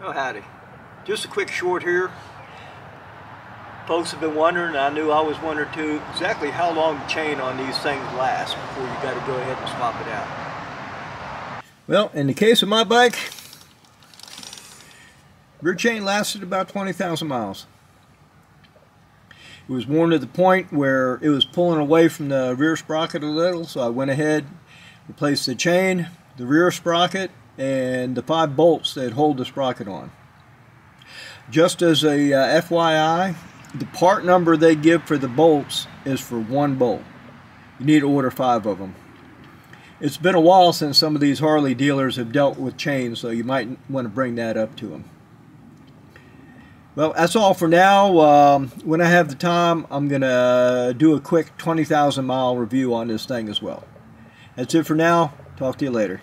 Oh, howdy. Just a quick short here. Folks have been wondering, I knew I was wondering too, exactly how long the chain on these things lasts before you got to go ahead and swap it out. Well, in the case of my bike, rear chain lasted about 20,000 miles. It was worn to the point where it was pulling away from the rear sprocket a little, so I went ahead, replaced the chain, the rear sprocket, and the five bolts that hold the sprocket on. Just as a uh, FYI, the part number they give for the bolts is for one bolt. You need to order five of them. It's been a while since some of these Harley dealers have dealt with chains, so you might want to bring that up to them. Well, that's all for now. Um, when I have the time, I'm going to do a quick 20,000 mile review on this thing as well. That's it for now. Talk to you later.